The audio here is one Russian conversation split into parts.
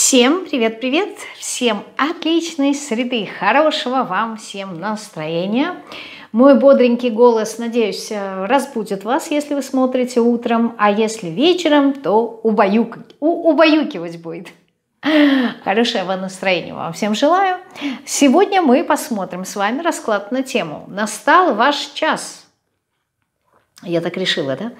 Всем привет-привет! Всем отличной среды, хорошего вам всем настроения. Мой бодренький голос, надеюсь, разбудит вас, если вы смотрите утром, а если вечером, то убаюк... у... убаюкивать будет. Хорошего настроения вам всем желаю. Сегодня мы посмотрим с вами расклад на тему «Настал ваш час». Я так решила, да?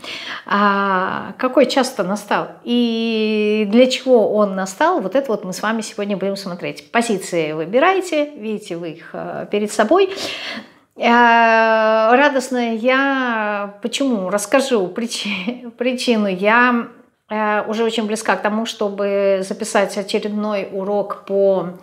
А какой час-то настал? И для чего он настал? Вот это вот мы с вами сегодня будем смотреть. Позиции выбирайте, видите вы их э, перед собой. А, радостная я, почему? Расскажу причину. Я э, уже очень близка к тому, чтобы записать очередной урок по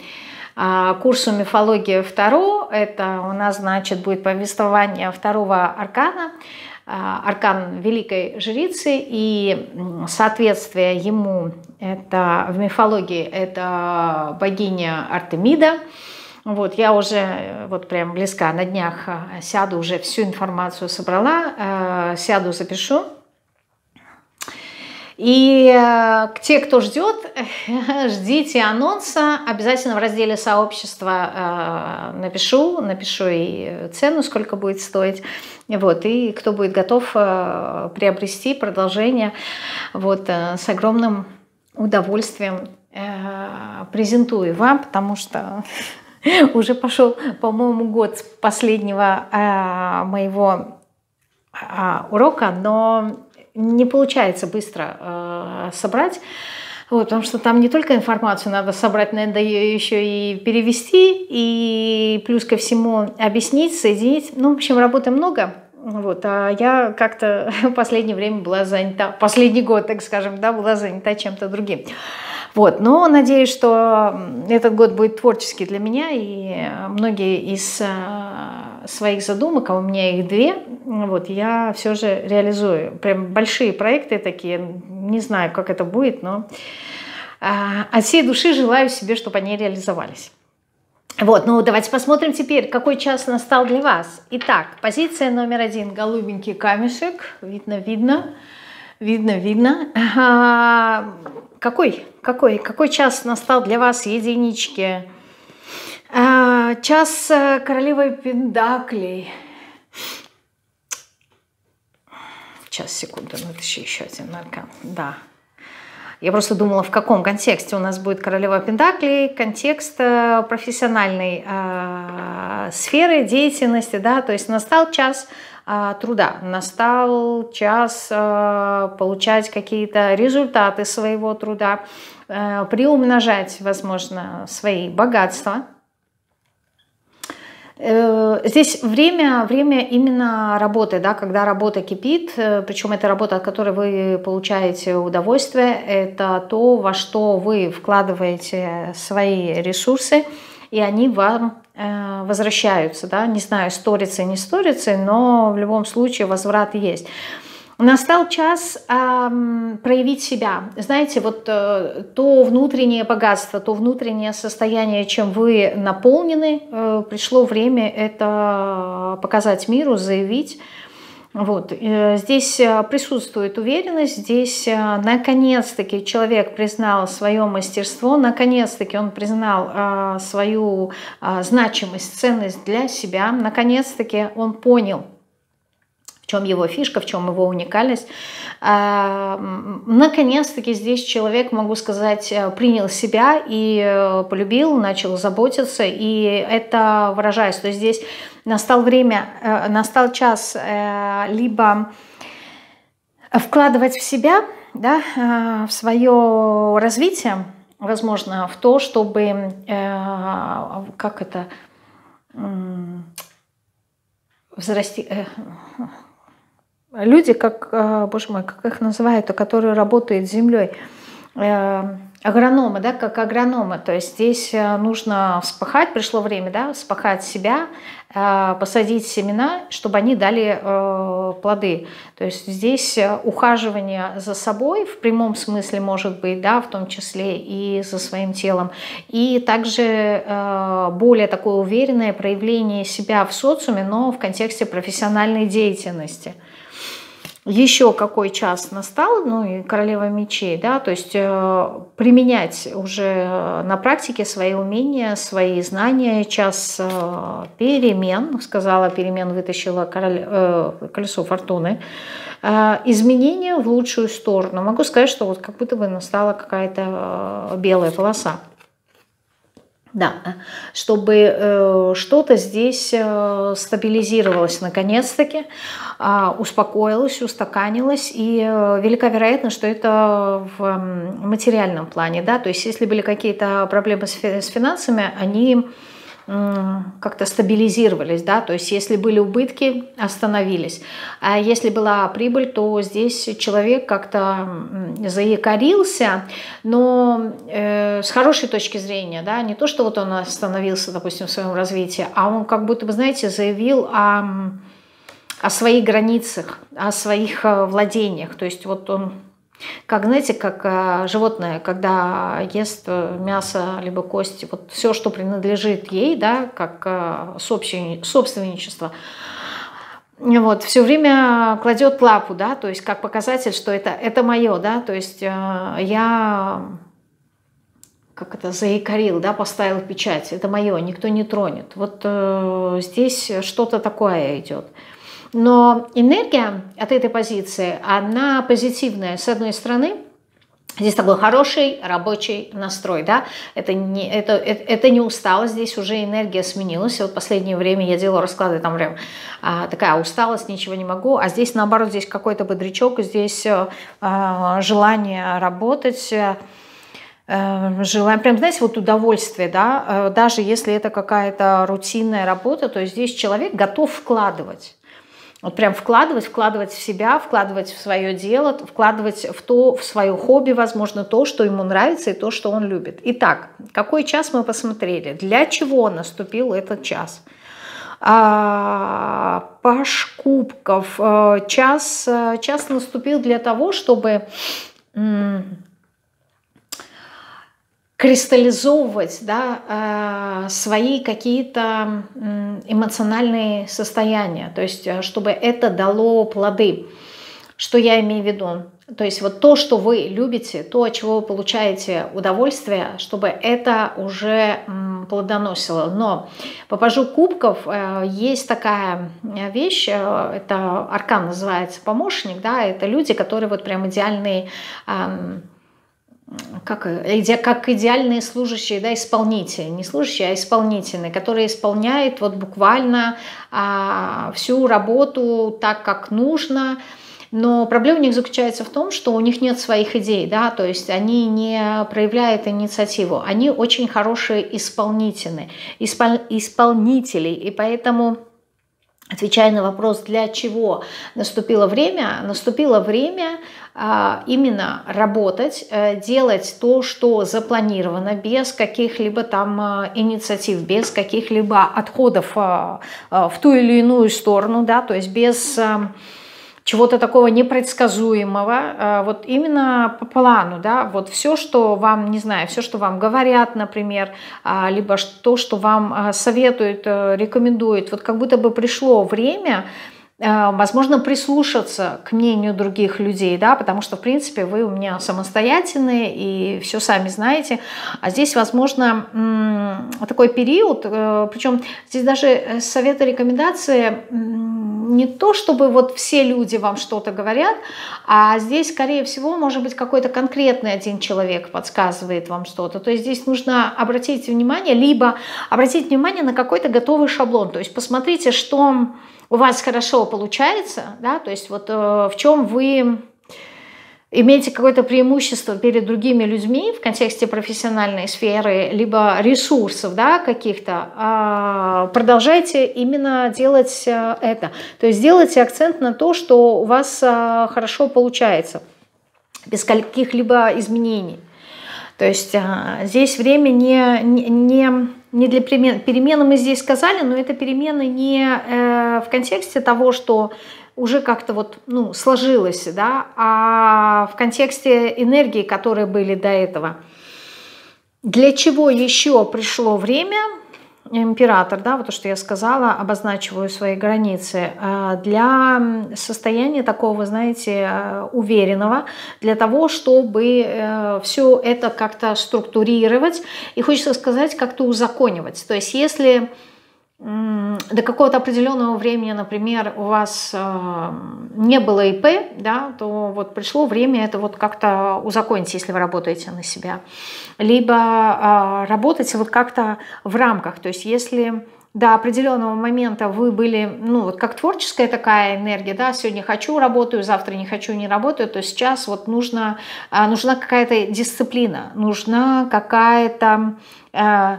курсу мифология Второго. Это у нас, значит, будет повествование второго аркана – аркан великой жрицы и соответствие ему это в мифологии это богиня Артемида. Вот, я уже вот прям близка, на днях а, сяду, уже всю информацию собрала, сяду, запишу. И э, те, кто ждет, ждите анонса. Обязательно в разделе сообщества э, напишу, напишу и цену, сколько будет стоить. Вот, и кто будет готов э, приобрести продолжение, вот, с огромным удовольствием презентую вам, потому что уже пошел, по-моему, год последнего моего урока, но не получается быстро э, собрать. Вот, потому что там не только информацию надо собрать, надо ее еще и перевести, и плюс ко всему объяснить, соединить. Ну, в общем, работы много. Вот, а я как-то в последнее время была занята, последний год, так скажем, да, была занята чем-то другим. Вот, но надеюсь, что этот год будет творческий для меня, и многие из э, своих задумок, а у меня их две, вот, я все же реализую. Прям большие проекты такие, не знаю, как это будет, но э, от всей души желаю себе, чтобы они реализовались. Вот, ну давайте посмотрим теперь, какой час настал для вас. Итак, позиция номер один, голубенький камешек, видно, видно, видно, видно. Какой, какой, какой час настал для вас, единички? А, час э, королевы Пендаклей. Сейчас, секунду, ну это еще, еще один аркан. Да. Я просто думала, в каком контексте у нас будет королева Пентаклей, контекст э, профессиональной э, сферы деятельности, да, то есть настал час труда, настал час э, получать какие-то результаты своего труда, э, приумножать, возможно, свои богатства, Э, здесь время, время именно работы, да, когда работа кипит, э, причем это работа, от которой вы получаете удовольствие, это то, во что вы вкладываете свои ресурсы, и они вам возвращаются, да, не знаю, сторится, не сторится, но в любом случае возврат есть. Настал час э, проявить себя. Знаете, вот э, то внутреннее богатство, то внутреннее состояние, чем вы наполнены, э, пришло время это показать миру, заявить. Вот. Э, здесь э, присутствует уверенность, здесь э, наконец-таки человек признал свое мастерство, наконец-таки он признал свою значимость, ценность для себя, наконец-таки он понял – в чем его фишка, в чем его уникальность. А, наконец-таки здесь человек, могу сказать, э, принял себя и э, полюбил, начал заботиться, и это выражается. То есть здесь настал время, э, настал час либо вкладывать в себя, да, в свое развитие, возможно, в то, чтобы, как это, взрасти, люди, как, э, боже мой, как их называют, которые работают с землей, э, агрономы, да, как агрономы. То есть здесь э, нужно вспахать, пришло время, да, вспахать себя, посадить семена, чтобы они дали плоды. То есть здесь ухаживание за собой в прямом смысле может быть, да, в том числе и за своим телом. И также более такое уверенное проявление себя в социуме, но в контексте профессиональной деятельности – еще какой час настал, ну и королева мечей, да, то есть э, применять уже на практике свои умения, свои знания, час э, перемен, сказала перемен, вытащила король, э, колесо фортуны, э, изменения в лучшую сторону. Могу сказать, что вот как будто бы настала какая-то э, белая полоса. Да, чтобы э, что-то здесь э, стабилизировалось наконец-таки, э, успокоилось, устаканилось, и э, велика вероятность, что это в э, материальном плане, да, то есть если были какие-то проблемы с, с финансами, они как-то стабилизировались, да, то есть если были убытки, остановились. А если была прибыль, то здесь человек как-то заякорился, но э, с хорошей точки зрения, да, не то, что вот он остановился, допустим, в своем развитии, а он как будто бы, знаете, заявил о, о своих границах, о своих э, владениях, то есть вот он как, знаете, как э, животное, когда ест э, мясо либо кости, вот все, что принадлежит ей, да, как э, собственничество, вот, все время кладет лапу, да, то есть как показатель, что это, это мое, да, то есть я как это, заикарил, да, поставил печать, это мое, никто не тронет. Вот э, здесь что-то такое идет. Но энергия от этой позиции, она позитивная. С одной стороны, Здесь такой хороший рабочий настрой, да, это не, это, это, не усталость, здесь уже энергия сменилась, вот последнее время я делала расклады, там прям а, такая усталость, ничего не могу, а здесь наоборот, здесь какой-то бодрячок, здесь а, желание работать, а, желаем, прям, знаете, вот удовольствие, да, э, даже если это какая-то рутинная работа, то здесь человек готов вкладывать. Вот прям вкладывать, вкладывать в себя, вкладывать в свое дело, вкладывать в то, в свое хобби, возможно, то, что ему нравится и то, что он любит. Итак, какой час мы посмотрели? Для чего наступил этот час? А, Паш кубков. Э, час, э, час наступил для того, чтобы кристаллизовывать да, э, свои какие-то эмоциональные состояния, то есть э, чтобы это дало плоды. Что я имею в виду? То есть вот то, что вы любите, то, от чего вы получаете удовольствие, чтобы это уже плодоносило. Но по пажу кубков э, есть такая вещь, это аркан называется помощник, да, это люди, которые вот прям идеальные как, как идеальные служащие, да, исполнители, не служащие, а исполнительные, которые исполняют вот буквально а, всю работу так, как нужно, но проблема у них заключается в том, что у них нет своих идей, да, то есть они не проявляют инициативу, они очень хорошие исполнители, испол, исполнители, и поэтому Отвечая на вопрос, для чего наступило время, наступило время именно работать, э, делать то, что запланировано, без каких-либо там а, инициатив, без каких-либо отходов а, в ту или иную сторону, да, то есть без чего-то такого непредсказуемого, э, вот именно по плану, да, вот все, что вам, не знаю, все, что вам говорят, например, а, либо то, что вам э, советуют, э, рекомендуют, вот как будто бы пришло время, возможно, прислушаться к мнению других людей, да, потому что, в принципе, вы у меня самостоятельные и все сами знаете, а здесь, возможно, такой период, причем здесь даже советы, рекомендации не то, чтобы вот все люди вам что-то говорят, а здесь, скорее всего, может быть, какой-то конкретный один человек подсказывает вам что-то. То есть здесь нужно обратить внимание, либо обратить внимание на какой-то готовый шаблон. То есть посмотрите, что у вас хорошо получается, да, то есть вот э, в чем вы имеете какое-то преимущество перед другими людьми в контексте профессиональной сферы, либо ресурсов да, каких-то, а, продолжайте именно делать э, это. То есть сделайте акцент на то, что у вас э, хорошо получается, без каких-либо изменений. То есть э, здесь время не, не, не для перемен. Перемены мы здесь сказали, но это перемены не в контексте того, что уже как-то вот ну, сложилось, да, а в контексте энергии, которые были до этого. Для чего еще пришло время? император, да, вот то, что я сказала, обозначиваю свои границы, э, для состояния такого, знаете, э, уверенного, для того, чтобы э, все это как-то структурировать и, хочется сказать, как-то узаконивать. То есть если до какого-то определенного времени, например, у вас э, не было ИП, да, то вот пришло время это вот как-то узаконить, если вы работаете на себя. Либо э, работать вот как-то в рамках. То есть если до определенного момента вы были, ну, вот как творческая такая энергия, да, сегодня хочу, работаю, завтра не хочу, не работаю, то сейчас вот нужно, э, нужна какая-то дисциплина, нужна какая-то... Э,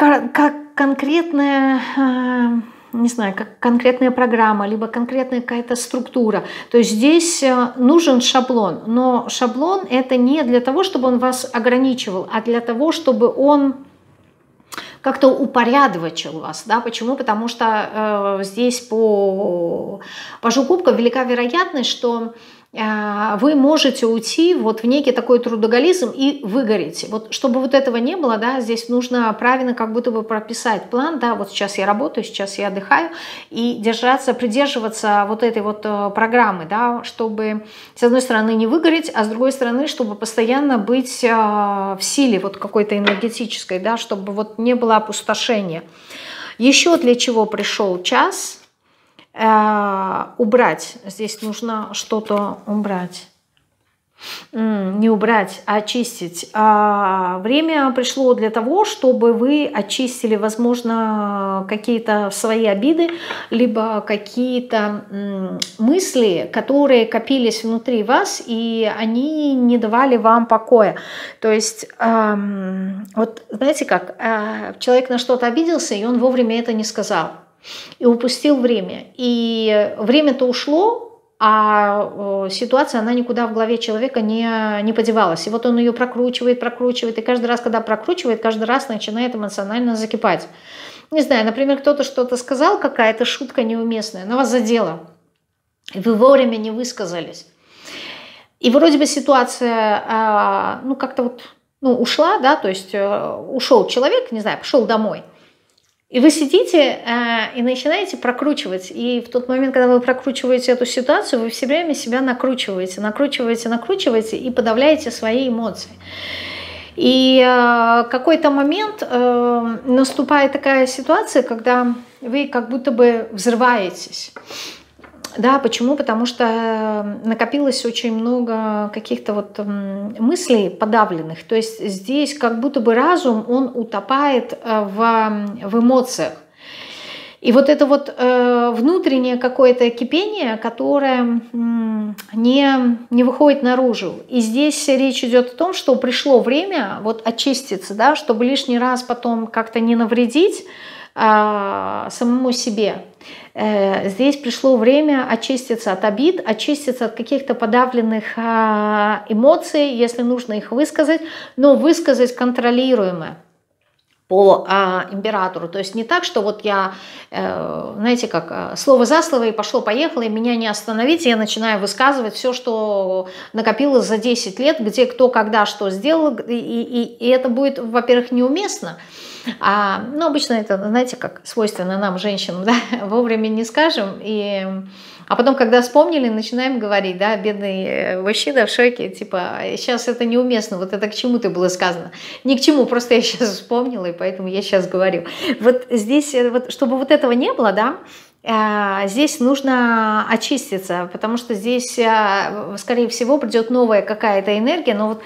как конкретная э, не знаю, как конкретная программа, либо конкретная какая-то структура. То есть здесь э, нужен шаблон, но шаблон это не для того, чтобы он вас ограничивал, а для того, чтобы он как-то упорядочил вас. Да? Почему? Потому что э, здесь по пажу кубка велика вероятность, что а, вы можете уйти вот в некий такой трудоголизм и выгореть. Вот чтобы вот этого не было, да, здесь нужно правильно как будто бы прописать план, да, вот сейчас я работаю, сейчас я отдыхаю, и держаться, придерживаться вот этой вот э, программы, да, чтобы с одной стороны не выгореть, а с другой стороны, чтобы постоянно быть э, в силе вот какой-то энергетической, да, чтобы вот не было опустошения. Еще для чего пришел час – Э, убрать. Здесь нужно что-то убрать. Не убрать, а очистить. А время пришло для того, чтобы вы очистили, возможно, какие-то свои обиды, либо какие-то мысли, которые копились внутри вас, и они не давали вам покоя. То есть, вот знаете как, э, человек на что-то обиделся, и он вовремя это не сказал и упустил время. И время-то ушло, а ситуация, она никуда в голове человека не, не подевалась. И вот он ее прокручивает, прокручивает, и каждый раз, когда прокручивает, каждый раз начинает эмоционально закипать. Не знаю, например, кто-то что-то сказал, какая-то шутка неуместная, она вас задела, и вы вовремя не высказались. И вроде бы ситуация, а, ну, как-то вот, ну, ушла, да, то есть э, ушел человек, не знаю, пошел домой – и вы сидите э, и начинаете прокручивать. И в тот момент, когда вы прокручиваете эту ситуацию, вы все время себя накручиваете, накручиваете, накручиваете и подавляете свои эмоции. И э, какой-то момент э, наступает такая ситуация, когда вы как будто бы взрываетесь. Да, почему? Потому что э, накопилось очень много каких-то вот мыслей подавленных. То есть здесь как будто бы разум, он утопает э, в, в эмоциях. И вот это вот э, внутреннее какое-то кипение, которое не, не выходит наружу. И здесь речь идет о том, что пришло время вот очиститься, да, чтобы лишний раз потом как-то не навредить самому себе. Э, здесь пришло время очиститься от обид, очиститься от каких-то подавленных а, эмоций, если нужно их высказать, но высказать контролируемо по а, императору. То есть не так, что вот я, э, знаете, как э, слово за слово и пошло-поехало, и меня не остановить, я начинаю высказывать все, что накопилось за 10 лет, где кто когда что сделал, и, и, и это будет, во-первых, неуместно, а, ну, обычно это, знаете, как свойственно нам, женщинам, да, вовремя не скажем, и, а потом, когда вспомнили, начинаем говорить, да, бедный э, мужчина в шоке, типа, сейчас это неуместно, вот это к чему ты было сказано? Ни к чему, просто я сейчас вспомнила, и поэтому я сейчас говорю. Вот здесь, э, вот, чтобы вот этого не было, да, Здесь нужно очиститься, потому что здесь, скорее всего, придет новая какая-то энергия, но вот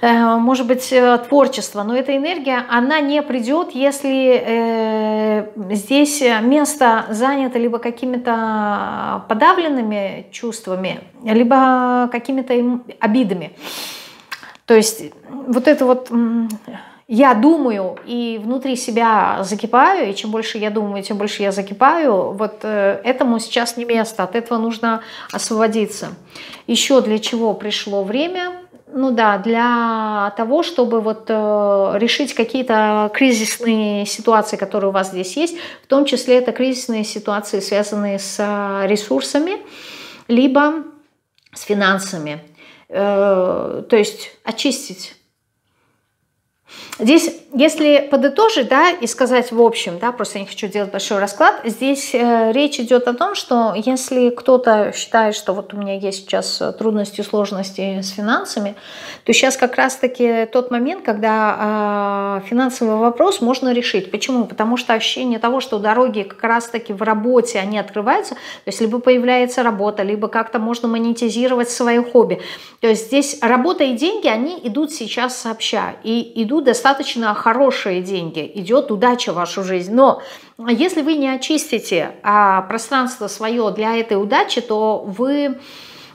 Э, может быть, э, творчество, но эта энергия, она не придет, если э, здесь место занято либо какими-то подавленными чувствами, либо какими-то обидами. То есть вот это вот я думаю и внутри себя закипаю, и чем больше я думаю, тем больше я закипаю, вот этому сейчас не место, от этого нужно освободиться. Еще для чего пришло время – ну да, для того, чтобы вот э, решить какие-то кризисные ситуации, которые у вас здесь есть, в том числе это кризисные ситуации, связанные с э, ресурсами, либо с финансами. Э, то есть очистить Здесь, если подытожить, да, и сказать в общем, да, просто я не хочу делать большой расклад, здесь э, речь идет о том, что если кто-то считает, что вот у меня есть сейчас трудности, сложности с финансами, то сейчас как раз-таки тот момент, когда э, финансовый вопрос можно решить. Почему? Потому что ощущение того, что дороги как раз-таки в работе, они открываются, то есть либо появляется работа, либо как-то можно монетизировать свое хобби. То есть здесь работа и деньги, они идут сейчас сообща, и идут достаточно достаточно хорошие деньги, идет удача в вашу жизнь. Но если вы не очистите а, пространство свое для этой удачи, то вы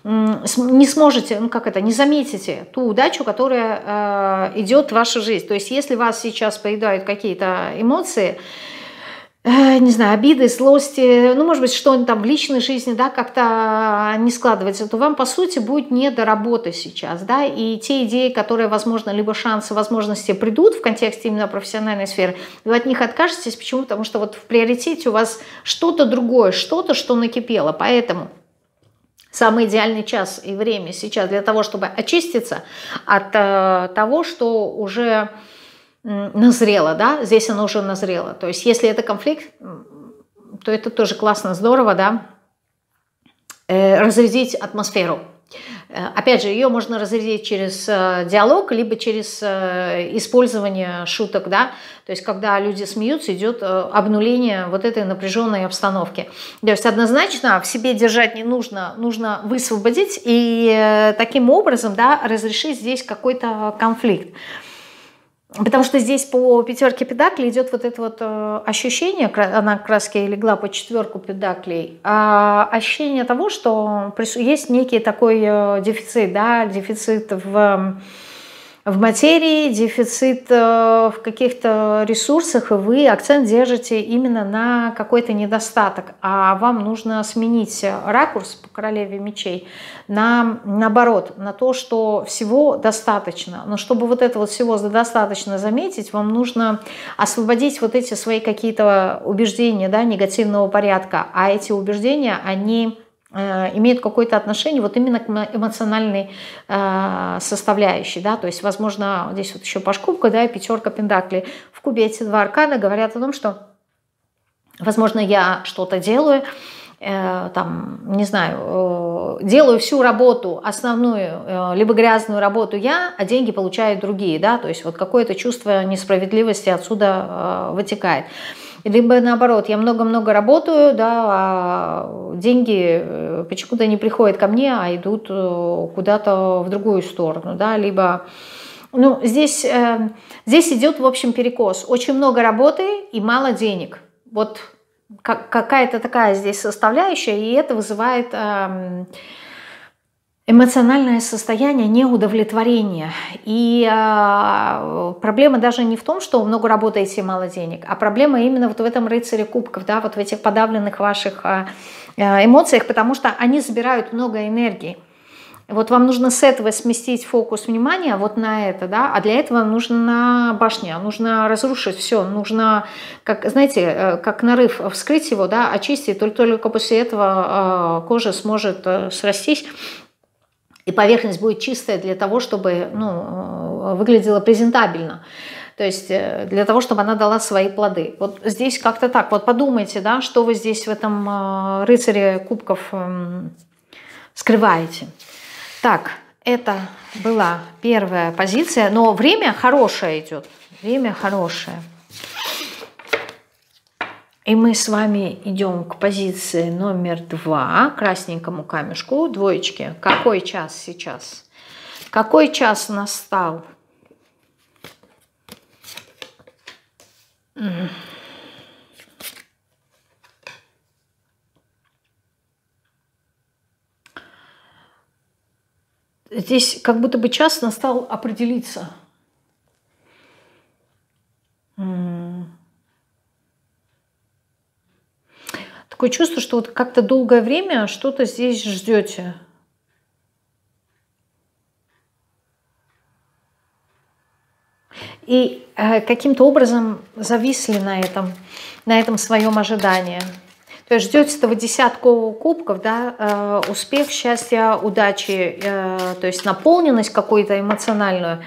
не сможете, ну как это, не заметите ту удачу, которая э, идет в вашу жизнь. То есть если вас сейчас поедают какие-то эмоции, Э, не знаю, обиды, злости, ну, может быть, что-нибудь там в личной жизни, да, как-то не складывается, то вам, по сути, будет не до работы сейчас, да, и те идеи, которые, возможно, либо шансы, возможности придут в контексте именно профессиональной сферы, вы от них откажетесь, почему? Потому что вот в приоритете у вас что-то другое, что-то, что накипело, поэтому самый идеальный час и время сейчас для того, чтобы очиститься от э, того, что уже назрело, да, здесь оно уже назрело. То есть если это конфликт, то это тоже классно, здорово, да, э, разрядить атмосферу. Э, опять же, ее можно разрядить через э, диалог, либо через использование шуток, да, то есть когда люди смеются, идет обнуление вот этой напряженной обстановки. То есть однозначно в себе держать не нужно, нужно высвободить и таким образом, да, разрешить здесь какой-то конфликт. Потому что здесь по пятерке педаклей идет вот это вот э, ощущение, она как раз легла по четверку педаклей, а ощущение того, что есть некий такой э, дефицит, да, дефицит в в материи, дефицит э, в каких-то ресурсах, и вы акцент держите именно на какой-то недостаток, а вам нужно сменить ракурс по королеве мечей на наоборот, на то, что всего достаточно. Но чтобы вот это вот всего достаточно заметить, вам нужно освободить вот эти свои какие-то убеждения да, негативного порядка, а эти убеждения, они Э, имеет какое-то отношение вот именно к эмоциональной э, составляющей, да, то есть, возможно, здесь вот еще пашкубка, да, и пятерка пентаклей. В кубе эти два аркана говорят о том, что, возможно, я что-то делаю, э, там, не знаю, делаю всю работу основную, либо грязную работу я, а деньги получают другие, да, то есть вот какое-то чувство несправедливости отсюда вытекает. Либо наоборот, я много-много работаю, да, а деньги э, почему-то не приходят ко мне, а идут э, куда-то в другую сторону, да, либо... Ну, здесь, э, здесь идет, в общем, перекос. Очень много работы и мало денег. Вот какая-то такая здесь составляющая, и это вызывает... Э, эмоциональное состояние неудовлетворения. И э, проблема даже не в том, что много работаете мало денег, а проблема именно вот в этом рыцаре кубков, да, вот в этих подавленных ваших э, эмоциях, потому что они забирают много энергии. Вот вам нужно с этого сместить фокус внимания вот на это, да, а для этого нужна башня, нужно разрушить все, нужно, как, знаете, э, как нарыв, вскрыть его, да, очистить, только, только после этого э, кожа сможет э, срастись и поверхность будет чистая для того, чтобы ну, э, выглядела презентабельно. То есть э, для того, чтобы она дала свои плоды. Вот здесь как-то так. Вот подумайте, да, что вы здесь в этом э, рыцаре кубков эм, скрываете. Так, это была первая позиция, но время хорошее идет. Время хорошее. И мы с вами идем к позиции номер два, красненькому камешку, двоечки. Какой час сейчас? Какой час настал? Здесь как будто бы час настал определиться. Такое чувство, что вот как-то долгое время что-то здесь ждете. И э, каким-то образом зависли на этом, на этом своем ожидании. То есть ждете этого десятку кубков, да, э, успех, счастье, удачи, э, то есть наполненность какую-то эмоциональную.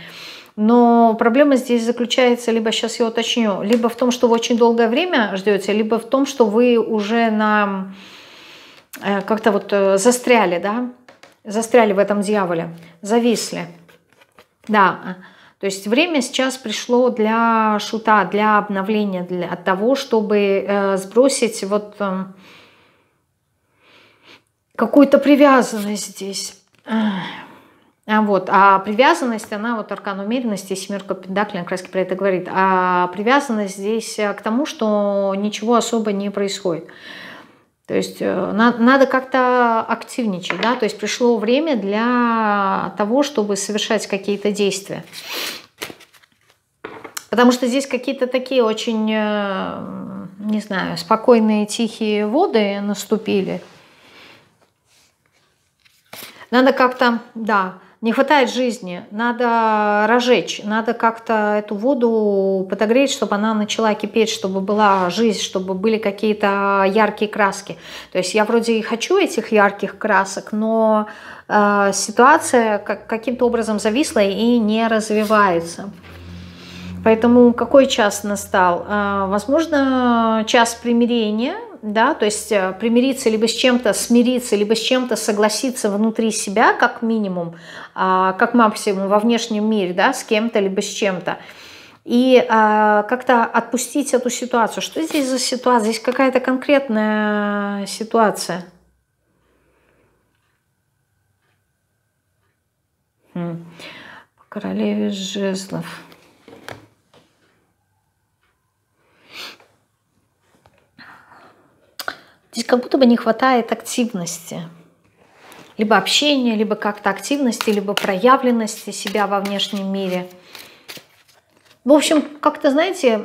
Но проблема здесь заключается, либо сейчас я уточню, либо в том, что вы очень долгое время ждете, либо в том, что вы уже на э, как-то вот э, застряли, да, застряли в этом дьяволе, зависли. Да, то есть время сейчас пришло для шута, для обновления, для того, чтобы э, сбросить вот какую-то привязанность здесь. А вот, а привязанность, она вот аркан умеренности, семерка пентаклей, как раз про это говорит. А привязанность здесь э, к тому, что ничего особо не происходит. То есть э, надо как-то активничать, да, то есть пришло время для того, чтобы совершать какие-то действия. Потому что здесь какие-то такие очень, э, не знаю, спокойные, тихие воды наступили. Надо как-то, да, не хватает жизни, надо разжечь, надо как-то эту воду подогреть, чтобы она начала кипеть, чтобы была жизнь, чтобы были какие-то яркие краски. То есть я вроде и хочу этих ярких красок, но э, ситуация как, каким-то образом зависла и не развивается. Поэтому какой час настал? Э, возможно, час примирения, да, то есть э, примириться либо с чем-то, смириться, либо с чем-то согласиться внутри себя, как минимум, а, как максимум во внешнем мире, да, с кем-то, либо с чем-то. И а, как-то отпустить эту ситуацию. Что здесь за ситуация? Здесь какая-то конкретная ситуация. Хм. Королеве жезлов. Здесь как будто бы не хватает активности. Либо общения, либо как-то активности, либо проявленности себя во внешнем мире. В общем, как-то, знаете,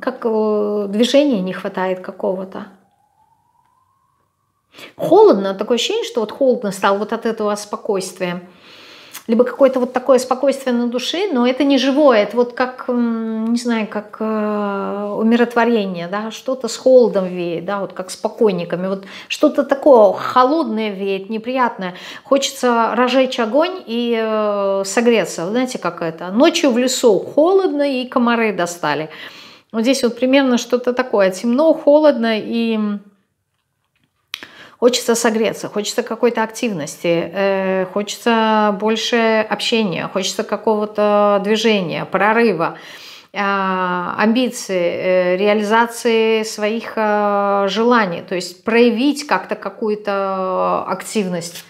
как э, движения не хватает какого-то. Холодно, такое ощущение, что вот холодно стало вот от этого спокойствия либо какое-то вот такое спокойствие на душе, но это не живое, это вот как, не знаю, как э, умиротворение, да, что-то с холодом веет, да, вот как с покойниками, вот что-то такое холодное веет, неприятное. Хочется разжечь огонь и э, согреться, знаете, как это, ночью в лесу холодно и комары достали. Вот здесь вот примерно что-то такое, темно, холодно и Хочется согреться, хочется какой-то активности, э, хочется больше общения, хочется какого-то движения, прорыва э, амбиции, э, реализации своих желаний, то есть проявить как-то какую-то активность.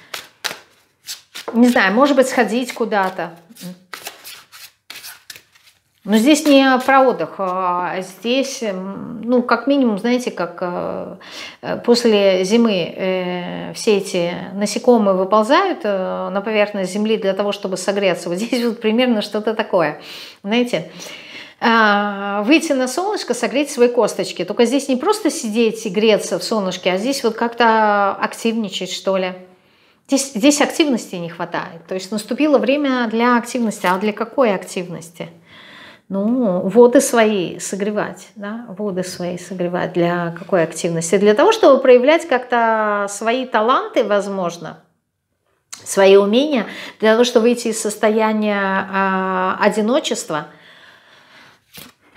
Не знаю, может быть, сходить куда-то. Но здесь не про отдых, а здесь, ну, как минимум, знаете, как э, после зимы э, все эти насекомые выползают э, на поверхность земли для того, чтобы согреться. Вот здесь вот примерно что-то такое, знаете. А, выйти на солнышко, согреть свои косточки. Только здесь не просто сидеть и греться в солнышке, а здесь вот как-то активничать, что ли. Здесь, здесь активности не хватает. То есть наступило время для активности. А для какой активности? Ну, воды свои согревать, да, воды свои согревать для какой активности? Для того, чтобы проявлять как-то свои таланты, возможно, свои умения, для того, чтобы выйти из состояния э, одиночества –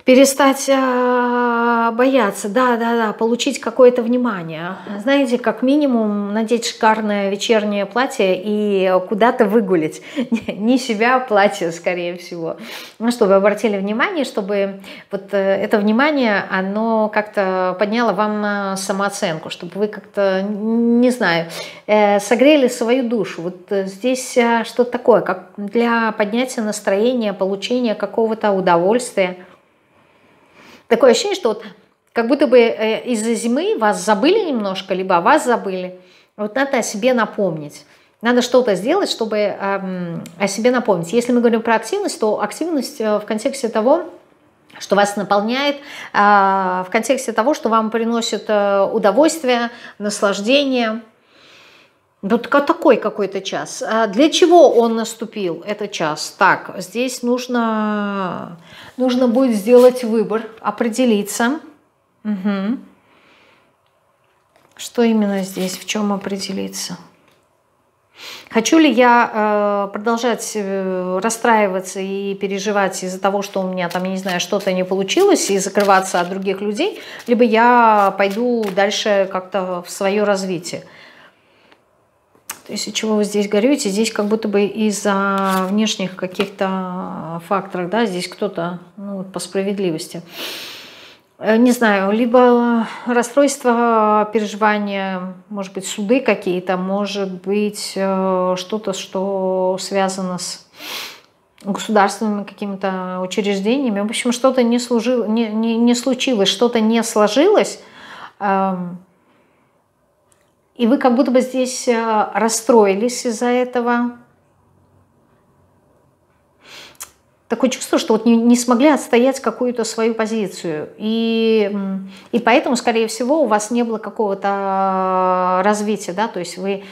перестать э, бояться, да, да, да, получить какое-то внимание. Знаете, как минимум надеть шикарное вечернее платье и куда-то выгулить. Не себя, а платье, скорее всего. Ну, чтобы обратили внимание, чтобы вот э, это внимание, оно как-то подняло вам э, самооценку, чтобы вы как-то, не знаю, э, согрели свою душу. Вот э, здесь что-то такое, как для поднятия настроения, получения какого-то удовольствия. Такое ощущение, что вот как будто бы э, из-за зимы вас забыли немножко, либо вас забыли. Вот надо о себе напомнить. Надо что-то сделать, чтобы эм, о себе напомнить. Если мы говорим про активность, то активность э, в контексте того, что вас наполняет, э, в контексте того, что вам приносит удовольствие, наслаждение – вот такой какой-то час. А для чего он наступил, этот час? Так, здесь нужно, нужно будет сделать выбор, определиться. Угу. Что именно здесь, в чем определиться? Хочу ли я э, продолжать э, расстраиваться и переживать из-за того, что у меня там, я не знаю, что-то не получилось, и закрываться от других людей, либо я пойду дальше как-то в свое развитие. То есть, чего вы здесь горюете? Здесь как будто бы из-за внешних каких-то факторов, да, здесь кто-то, ну, по справедливости. Э, не знаю, либо расстройство, переживания, может быть, суды какие-то, может быть, э, что-то, что связано с государственными какими-то учреждениями. В общем, что-то не, служило, не, не, не случилось, что-то не сложилось. И вы как будто бы здесь э, расстроились из-за этого. такое чувство, что вот не, не смогли отстоять какую-то свою позицию. И, и поэтому, скорее всего, у вас не было какого-то а, развития, да, то есть вы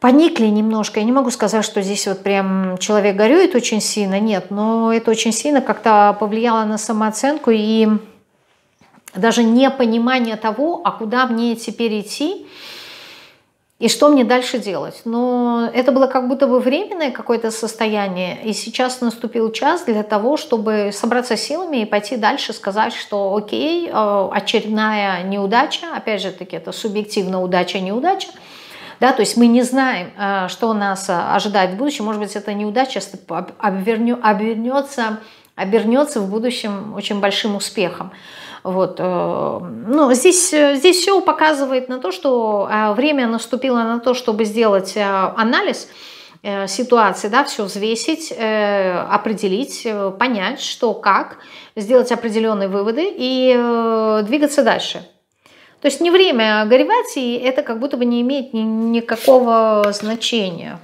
поникли немножко. Я не могу сказать, что здесь вот прям человек горюет очень сильно, нет, но это очень сильно как-то повлияло на самооценку и даже непонимание того, а куда мне теперь идти, и что мне дальше делать? Но это было как будто бы временное какое-то состояние, и сейчас наступил час для того, чтобы собраться силами и пойти дальше, сказать, что окей, э, очередная неудача, опять же таки это субъективно удача, неудача, да, то есть мы не знаем, э, что нас ожидает в будущем, может быть, эта неудача обернется, обернется в будущем очень большим успехом. Вот. Э, ну, здесь, э, здесь все показывает на то, что э, время наступило на то, чтобы сделать анализ ситуации, да, все взвесить, определить, понять, что, как, сделать определенные выводы и двигаться дальше. То есть не время горевать, и это как будто бы не имеет никакого значения.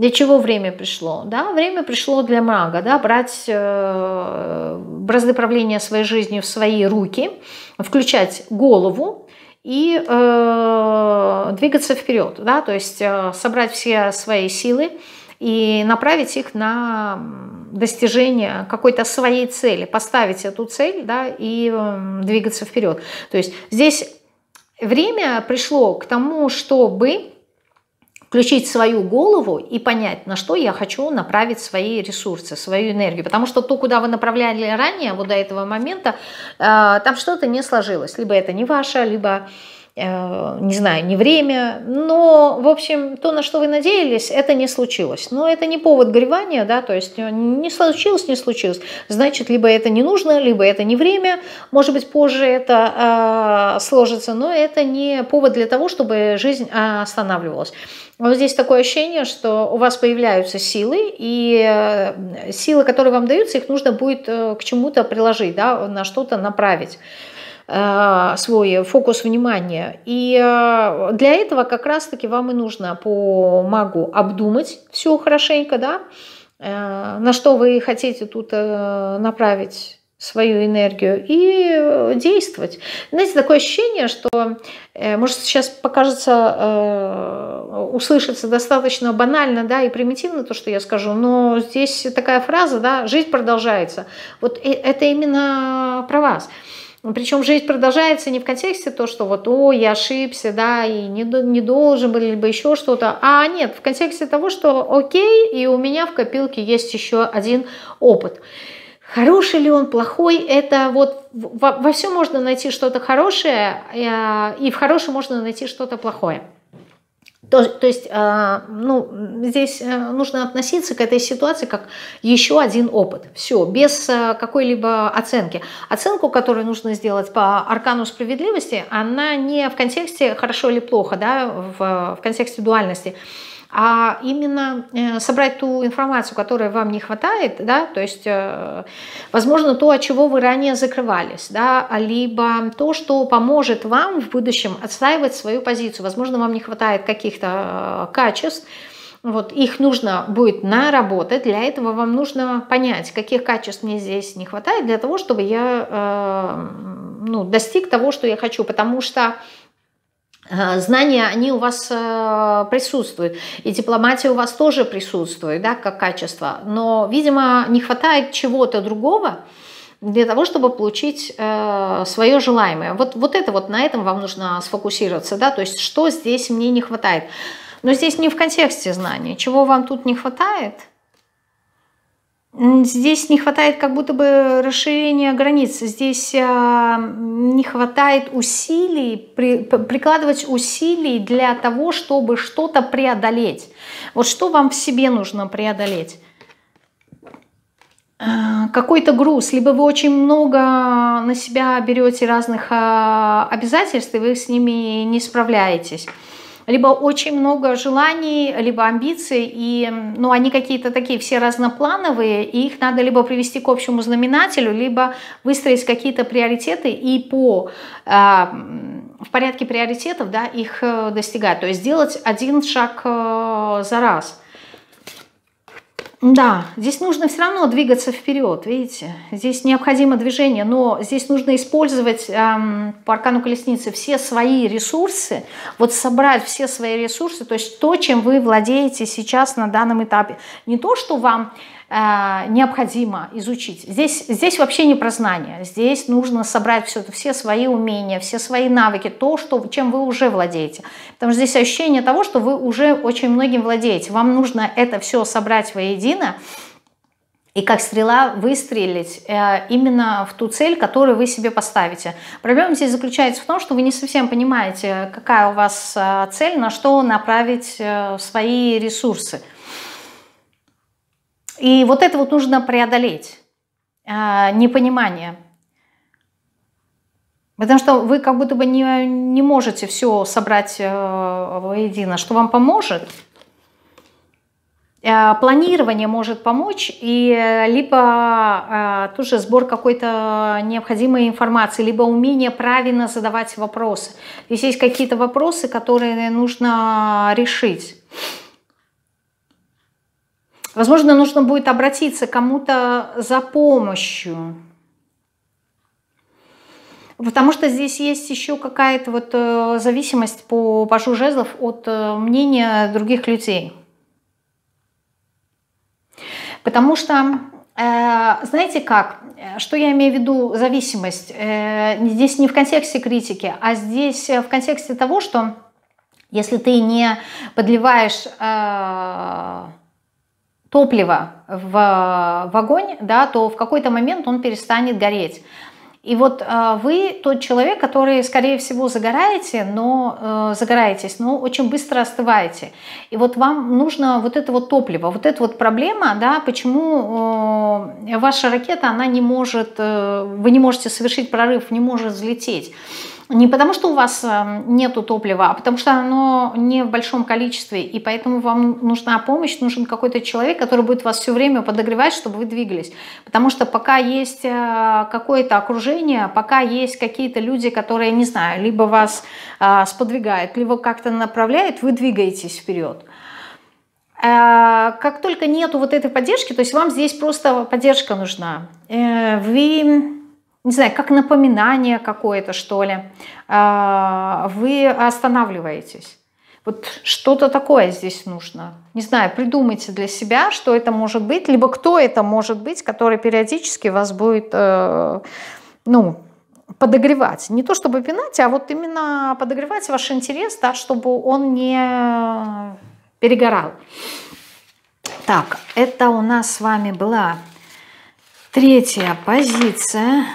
Для чего время пришло? Да, время пришло для мага, да, брать э, бразды правления своей жизнью в свои руки, включать голову и э, двигаться вперед, да, то есть э, собрать все свои силы и направить их на достижение какой-то своей цели, поставить эту цель, да, и э, двигаться вперед. То есть здесь время пришло к тому, чтобы включить свою голову и понять, на что я хочу направить свои ресурсы, свою энергию. Потому что то, куда вы направляли ранее, вот до этого момента, э, там что-то не сложилось. Либо это не ваше, либо не знаю, не время, но, в общем, то, на что вы надеялись, это не случилось. Но это не повод горевания, да, то есть э, не случилось, не случилось. Значит, либо это не нужно, либо это не время, может быть, позже это э, сложится, но это не повод для того, чтобы жизнь останавливалась. Вот здесь такое ощущение, что у вас появляются силы, и э, силы, которые вам даются, их нужно будет к чему-то приложить, да, на что-то направить. Э, свой фокус внимания. И э, для этого как раз-таки вам и нужно по магу обдумать все хорошенько, да, э, на что вы хотите тут направить свою энергию и действовать. Знаете, такое ощущение, что, может, сейчас покажется, услышится достаточно банально, да, и примитивно то, что я скажу, но здесь такая фраза, да, жизнь продолжается. Вот это именно про вас. Причем жизнь продолжается не в контексте то, что вот, о, я ошибся, да, и не, не должен был, либо еще что-то, а нет, в контексте того, что окей, и у меня в копилке есть еще один опыт. Хороший ли он, плохой, это вот во, во всем можно найти что-то хорошее, э, и в хорошем можно найти что-то плохое. То, то есть, э, ну, здесь э, нужно относиться к этой ситуации как еще один опыт. Все, без э, какой-либо оценки. Оценку, которую нужно сделать по аркану справедливости, она не в контексте хорошо или плохо, да, в, в контексте дуальности а именно э, собрать ту информацию, которой вам не хватает, да, то есть, э, возможно, то, от чего вы ранее закрывались, да, либо то, что поможет вам в будущем отстаивать свою позицию. Возможно, вам не хватает каких-то э, качеств, вот, их нужно будет наработать. Для этого вам нужно понять, каких качеств мне здесь не хватает, для того, чтобы я э, ну, достиг того, что я хочу. Потому что знания, они у вас э, присутствуют, и дипломатия у вас тоже присутствует, да, как качество, но, видимо, не хватает чего-то другого для того, чтобы получить э, свое желаемое. Вот, вот это вот, на этом вам нужно сфокусироваться, да, то есть что здесь мне не хватает. Но здесь не в контексте знания. Чего вам тут не хватает? Здесь не хватает как будто бы расширения границ. Здесь а, не хватает усилий, при, прикладывать усилий для того, чтобы что-то преодолеть. Вот что вам в себе нужно преодолеть? А, какой-то груз, либо вы очень много на себя берете разных а, обязательств, и вы с ними не справляетесь либо очень много желаний, либо амбиций, и ну, они какие-то такие все разноплановые, и их надо либо привести к общему знаменателю, либо выстроить какие-то приоритеты и по э, в порядке приоритетов да, их э, достигать. То есть сделать один шаг э, за раз. Да, здесь нужно все равно двигаться вперед, видите? Здесь необходимо движение, но здесь нужно использовать эм, по аркану колесницы все свои ресурсы, вот собрать все свои ресурсы, то есть то, чем вы владеете сейчас на данном этапе. Не то, что вам необходимо изучить. Здесь, здесь вообще не про знания. Здесь нужно собрать все, все свои умения, все свои навыки, то, что, чем вы уже владеете. Потому что здесь ощущение того, что вы уже очень многим владеете. Вам нужно это все собрать воедино, и как стрела выстрелить э, именно в ту цель, которую вы себе поставите. Проблема здесь заключается в том, что вы не совсем понимаете, какая у вас э, цель, на что направить свои ресурсы. И вот это вот нужно преодолеть, а, непонимание. Потому что вы как будто бы не, не можете все собрать э, воедино. Что вам поможет? Э, планирование может помочь, и либо э, тоже сбор какой-то необходимой информации, либо умение правильно задавать вопросы. Здесь есть какие-то вопросы, которые нужно решить. Возможно, нужно будет обратиться кому-то за помощью. Потому что здесь есть еще какая-то вот э, зависимость по пажу жезлов от э, мнения других людей. Потому что, э, знаете как, что я имею в виду зависимость? Здесь не в контексте критики, а здесь в контексте того, что если ты не подливаешь топливо в, в огонь, да, то в какой-то момент он перестанет гореть. И вот э, вы тот человек, который, скорее всего, загораете, но э, загораетесь, но очень быстро остываете. И вот вам нужно вот это вот топливо, вот эта вот проблема, да, почему э, ваша ракета, она не может, э, вы не можете совершить прорыв, не может взлететь. Не потому, что у вас эм, нету топлива, а потому что оно не в большом количестве, и поэтому вам нужна помощь, нужен какой-то человек, который будет вас все время подогревать, чтобы вы двигались. Потому что пока есть э, какое-то окружение, пока есть какие-то люди, которые, не знаю, либо вас э, сподвигают, либо как-то направляют, вы двигаетесь вперед. Э, как только нету вот этой поддержки, то есть вам здесь просто поддержка нужна, вы не знаю, как напоминание какое-то, что ли, а, вы останавливаетесь. Вот что-то такое здесь нужно. Не знаю, придумайте для себя, что это может быть, либо кто это может быть, который периодически вас будет, э, ну, подогревать. Не то чтобы пинать, а вот именно подогревать ваш интерес, да, чтобы он не перегорал. Так, это у нас с вами была третья позиция.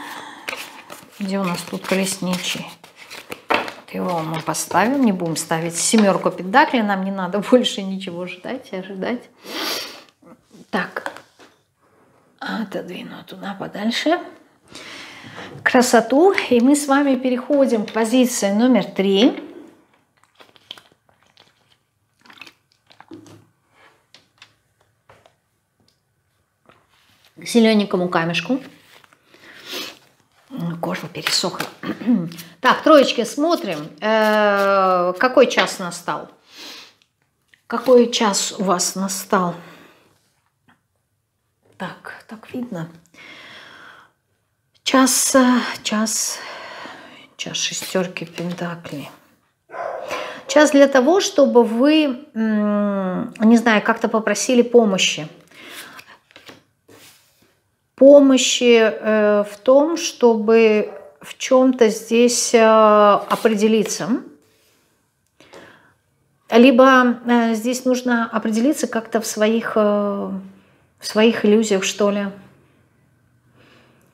Где у нас тут колесничий? Его мы поставим, не будем ставить семерку педакли, нам не надо больше ничего ждать и ожидать. Так, отодвину туда подальше. Красоту. И мы с вами переходим к позиции номер три. К зелененькому камешку. Горло пересохло. Так, троечки смотрим. Э, какой час настал? Какой час у вас настал? Так, так видно. Час, час, час шестерки пентаклей. Час для того, чтобы вы, не знаю, как-то попросили помощи помощи э, в том, чтобы в чем-то здесь э, определиться. Либо э, здесь нужно определиться как-то в своих, в своих иллюзиях, что ли.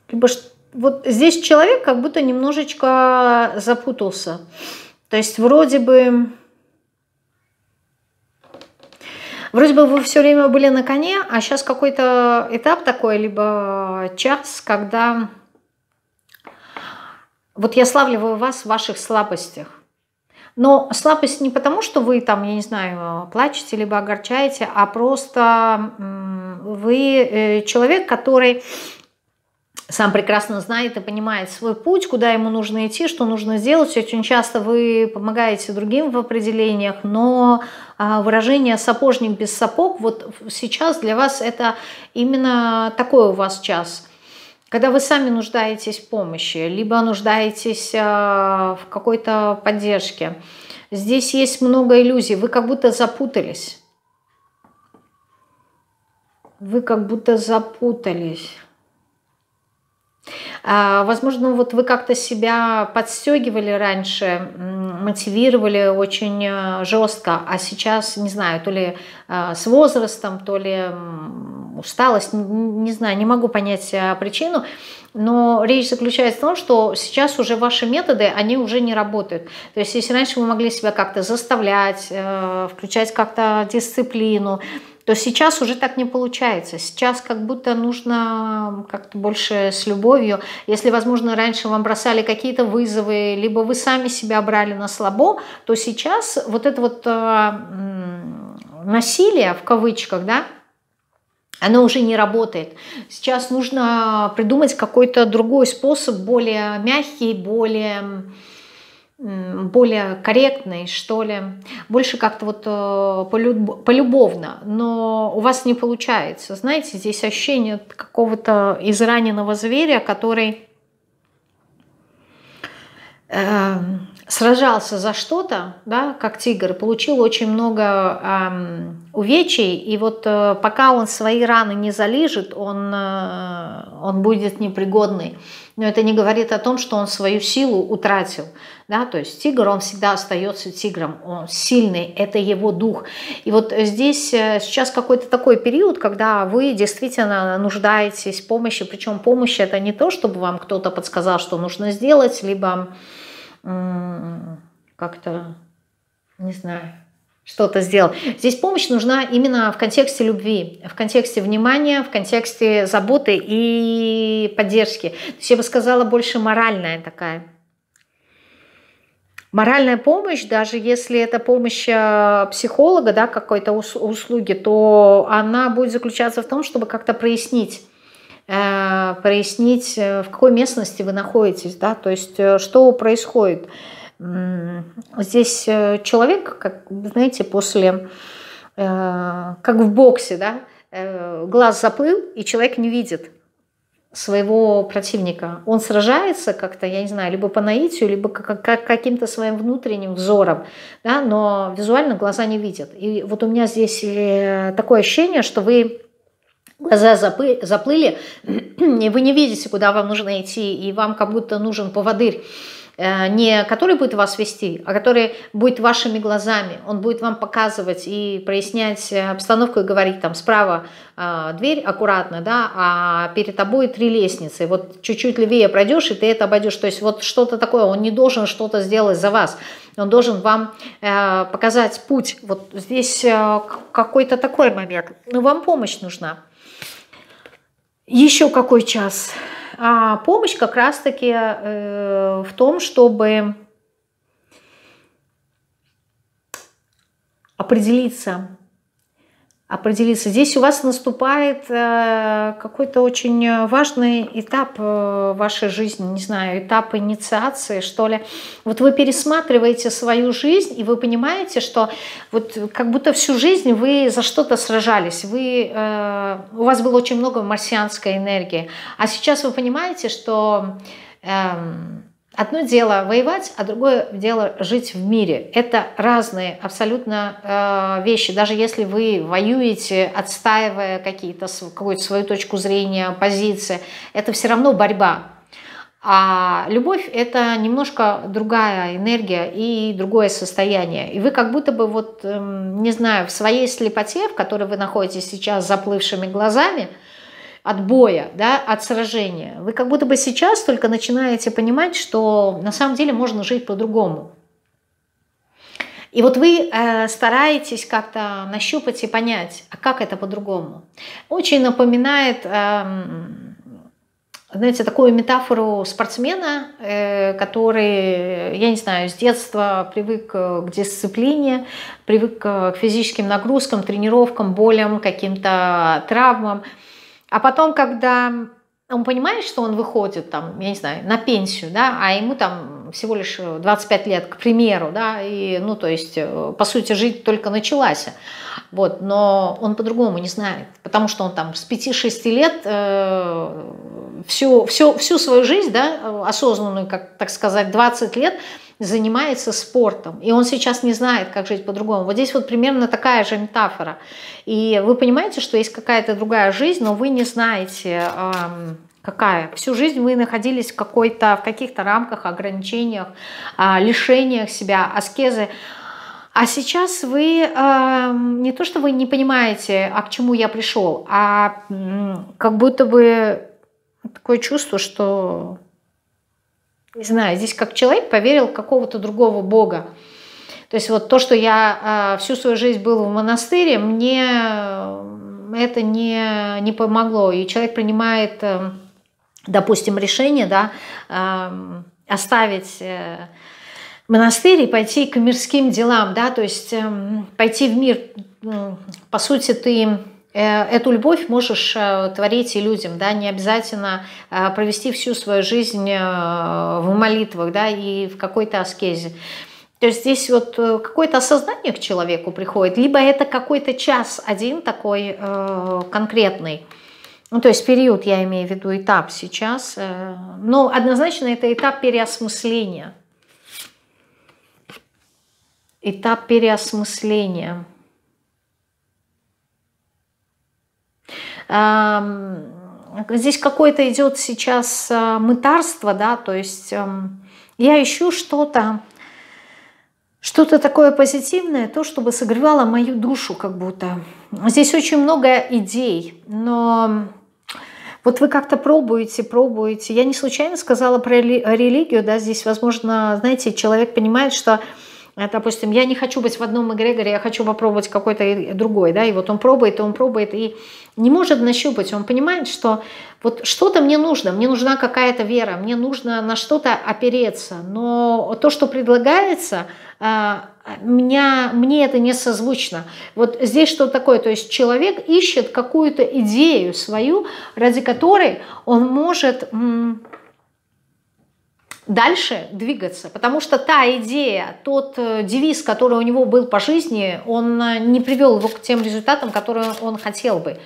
Либо вот здесь человек как будто немножечко запутался. То есть вроде бы... Вроде бы вы все время были на коне, а сейчас какой-то этап такой, либо час, когда вот я славливаю вас в ваших слабостях. Но слабость не потому, что вы там, я не знаю, плачете либо огорчаете, а просто вы э, человек, который сам прекрасно знает и понимает свой путь, куда ему нужно идти, что нужно сделать. Очень часто вы помогаете другим в определениях, но а, выражение «сапожник без сапог» вот сейчас для вас это именно такой у вас час. Когда вы сами нуждаетесь в помощи, либо нуждаетесь а, в какой-то поддержке. Здесь есть много иллюзий, вы как будто запутались. Вы как будто запутались. А, возможно, вот вы как-то себя подстегивали раньше, мотивировали очень э, жестко, а сейчас, не знаю, то ли э, с возрастом, то ли усталость, не знаю, не могу понять э, причину, но речь заключается в том, что сейчас уже ваши методы, они уже не работают. То есть если раньше вы могли себя как-то заставлять, включать как-то дисциплину, то сейчас уже так не получается. Сейчас как будто нужно как-то больше с любовью. Если, возможно, раньше вам бросали какие-то вызовы, либо вы сами себя брали на слабо, то сейчас вот это вот э, насилие, в кавычках, да, оно уже не работает. Сейчас нужно придумать какой-то другой способ, более мягкий, более более корректный, что ли, больше как-то вот э, полюбовно, но у вас не получается. Знаете, здесь ощущение какого-то израненного зверя, который э, сражался за что-то, да, как тигр, получил очень много э, увечий, и вот э, пока он свои раны не залижет, он, э, он будет непригодный. Но это не говорит о том, что он свою силу утратил. Да? То есть тигр, он всегда остается тигром, он сильный, это его дух. И вот здесь э, сейчас какой-то такой период, когда вы действительно нуждаетесь в помощи, причем помощь это не то, чтобы вам кто-то подсказал, что нужно сделать, либо как-то, не знаю, что-то сделал. Здесь помощь нужна именно в контексте любви, в контексте внимания, в контексте заботы и поддержки. То есть я бы сказала больше моральная такая. Моральная помощь, даже если это помощь э, психолога, да, какой-то услуги, то она будет заключаться в том, чтобы как-то прояснить, э, прояснить, э, в какой местности вы находитесь, да, то есть что происходит. Здесь человек, как знаете, после, как в боксе, да, глаз заплыл, и человек не видит своего противника. Он сражается как-то, я не знаю, либо по наитию, либо как, каким-то своим внутренним взором, да, но визуально глаза не видят. И вот у меня здесь такое ощущение, что вы глаза заплыли, и вы не видите, куда вам нужно идти, и вам как будто нужен поводырь. Э, не который будет вас вести, а который будет вашими глазами. Он будет вам показывать и прояснять обстановку и говорить там справа э, дверь аккуратно, да, а перед тобой три лестницы. Вот чуть-чуть левее пройдешь, и ты это обойдешь. То есть вот что-то такое, он не должен что-то сделать за вас. Он должен вам э, показать путь. Вот здесь э, какой-то такой момент. Но вам помощь нужна. Еще какой час? А помощь как раз-таки э, в том, чтобы определиться, определиться. Здесь у вас наступает э, какой-то очень важный этап э, вашей жизни, не знаю, этап инициации, что ли. Вот вы пересматриваете свою жизнь, и вы понимаете, что вот как будто всю жизнь вы за что-то сражались, вы, э, у вас было очень много марсианской энергии, а сейчас вы понимаете, что... Эм, Одно дело воевать, а другое дело жить в мире. Это разные абсолютно э, вещи. Даже если вы воюете, отстаивая какие-то, какую-то свою точку зрения, позиции, это все равно борьба. А любовь – это немножко другая энергия и другое состояние. И вы как будто бы, вот, эм, не знаю, в своей слепоте, в которой вы находитесь сейчас заплывшими глазами, от боя, да, от сражения, вы как будто бы сейчас только начинаете понимать, что на самом деле можно жить по-другому. И вот вы э, стараетесь как-то нащупать и понять, а как это по-другому. Очень напоминает... Э, знаете, такую метафору спортсмена, э, который, я не знаю, с детства привык к дисциплине, привык к физическим нагрузкам, тренировкам, болям, каким-то травмам. А потом, когда он понимает, что он выходит, там, я не знаю, на пенсию, да, а ему там всего лишь 25 лет, к примеру, да, и, ну, то есть, э, по сути, жизнь только началась, вот, но он по-другому не знает, потому что он там с 5-6 лет э, всю, всю, всю свою жизнь, да, осознанную, как, так сказать, 20 лет, занимается спортом, и он сейчас не знает, как жить по-другому. Вот здесь вот примерно такая же метафора. И вы понимаете, что есть какая-то другая жизнь, но вы не знаете, какая. Всю жизнь вы находились в, какой-то, в каких-то рамках, ограничениях, а, лишениях себя, аскезы. А сейчас вы э, не то, что вы не понимаете, а к чему я пришел, а как будто бы такое чувство, что, не знаю, здесь как человек поверил какого-то другого бога. То есть вот то, что я э, всю свою жизнь был в монастыре, мне это не, не помогло. И человек принимает, э, допустим, решение да, э, оставить... Э, монастырь и пойти к мирским делам, да, то есть э, пойти в мир, э, по сути, ты э, эту любовь можешь э, творить и людям, да, не обязательно э, провести всю свою жизнь э, в молитвах, да, и в какой-то аскезе. То есть здесь вот э, какое-то осознание к человеку приходит, либо это какой-то час один такой э, конкретный, ну, то есть период, я имею в виду этап сейчас, э, но однозначно это этап переосмысления – этап переосмысления. Здесь какое-то идет сейчас а, мытарство, да, то есть я ищу что-то, что-то такое позитивное, то, чтобы согревало мою душу как будто. Здесь очень много идей, но вот вы как-то пробуете, пробуете. Я не случайно сказала про религию, да, здесь, возможно, знаете, человек понимает, что допустим, я не хочу быть в одном эгрегоре, я хочу попробовать какой-то другой, да, и вот он пробует, и он пробует, и не может нащупать, он понимает, что вот что-то мне нужно, мне нужна какая-то вера, мне нужно на что-то опереться, но то, что предлагается, э, меня, мне это не созвучно. Вот здесь что такое? То есть человек ищет какую-то идею свою, ради которой он может дальше двигаться, потому что та идея, тот э, девиз, который у него был по жизни, он э, не привел его к тем результатам, которые он хотел бы.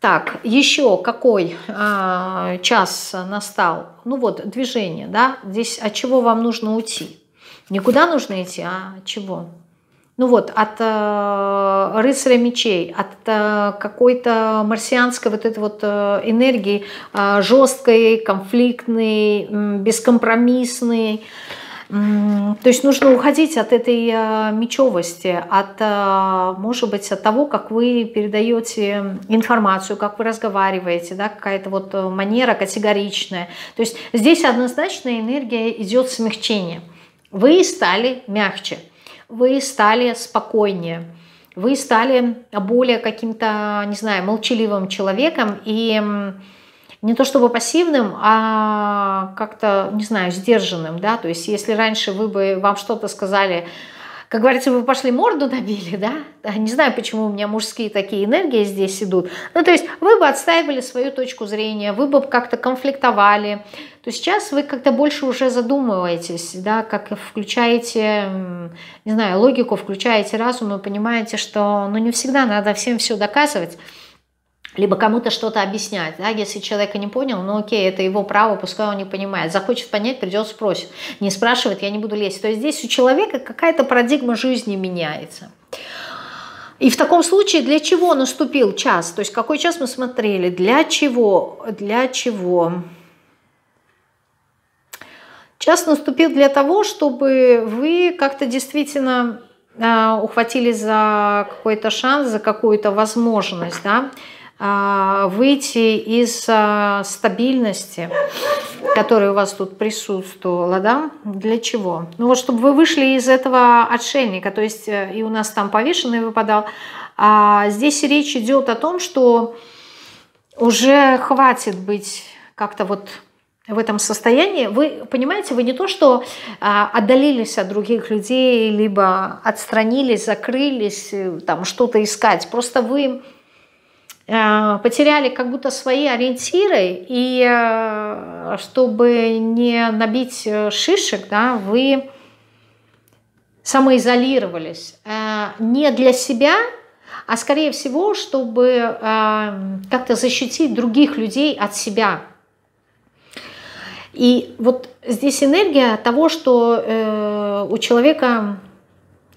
Так, еще какой а, час настал? Ну вот, движение, да? Здесь от чего вам нужно уйти? Никуда нужно идти, а от чего? Ну вот, от э, рыцаря мечей, от э, какой-то марсианской вот этой вот э, энергии, э, жесткой, конфликтной, э, бескомпромиссной. Э, то есть нужно уходить от этой э, мечевости, от, э, может быть, от того, как вы передаете информацию, как вы разговариваете, да, какая-то вот манера категоричная. То есть здесь однозначно энергия идет смягчение. Вы стали мягче вы стали спокойнее, вы стали более каким-то, не знаю, молчаливым человеком и не то чтобы пассивным, а как-то, не знаю, сдержанным, да, то есть если раньше вы бы, вам что-то сказали, как говорится, вы пошли морду набили, да? Не знаю, почему у меня мужские такие энергии здесь идут. Ну, то есть вы бы отстаивали свою точку зрения, вы бы как-то конфликтовали. То сейчас вы как-то больше уже задумываетесь, да, как включаете, не знаю, логику, включаете разум и понимаете, что ну, не всегда надо всем все доказывать либо кому-то что-то объяснять. Да? Если человека не понял, ну окей, это его право, пускай он не понимает. Захочет понять, придет спросит. Не спрашивает, я не буду лезть. То есть здесь у человека какая-то парадигма жизни меняется. И в таком случае для чего наступил час? То есть какой час мы смотрели? Для чего? Для чего? Час наступил для того, чтобы вы как-то действительно э, ухватились за какой-то шанс, за какую-то возможность, да, выйти из э, стабильности, которая у вас тут присутствовала, да, для чего? Ну вот, чтобы вы вышли из этого отшельника, то есть э, и у нас там повешенный выпадал, а здесь речь идет о том, что уже хватит быть как-то вот в этом состоянии, вы понимаете, вы не то, что а, отдалились от других людей, либо отстранились, закрылись, э, там что-то искать, просто вы а, потеряли как будто свои ориентиры, и а, чтобы не набить э, шишек, да, вы самоизолировались. Не для себя, а скорее всего, чтобы как-то защитить других людей от себя – и вот здесь энергия того, что э, у человека